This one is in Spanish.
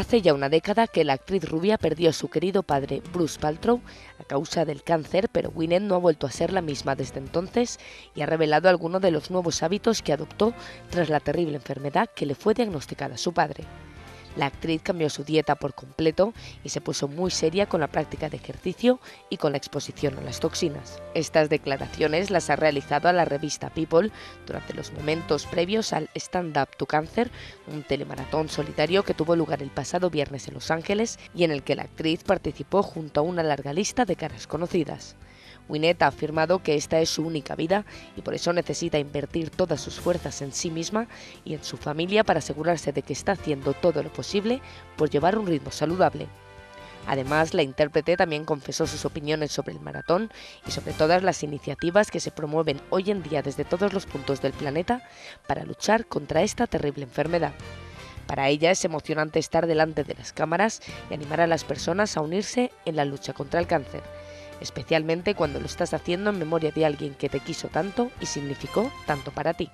Hace ya una década que la actriz rubia perdió a su querido padre Bruce Paltrow a causa del cáncer, pero Gwyneth no ha vuelto a ser la misma desde entonces y ha revelado algunos de los nuevos hábitos que adoptó tras la terrible enfermedad que le fue diagnosticada a su padre. La actriz cambió su dieta por completo y se puso muy seria con la práctica de ejercicio y con la exposición a las toxinas. Estas declaraciones las ha realizado a la revista People durante los momentos previos al Stand Up to Cancer, un telemaratón solitario que tuvo lugar el pasado viernes en Los Ángeles y en el que la actriz participó junto a una larga lista de caras conocidas. Winnet ha afirmado que esta es su única vida y por eso necesita invertir todas sus fuerzas en sí misma y en su familia para asegurarse de que está haciendo todo lo posible por llevar un ritmo saludable. Además, la intérprete también confesó sus opiniones sobre el maratón y sobre todas las iniciativas que se promueven hoy en día desde todos los puntos del planeta para luchar contra esta terrible enfermedad. Para ella es emocionante estar delante de las cámaras y animar a las personas a unirse en la lucha contra el cáncer especialmente cuando lo estás haciendo en memoria de alguien que te quiso tanto y significó tanto para ti.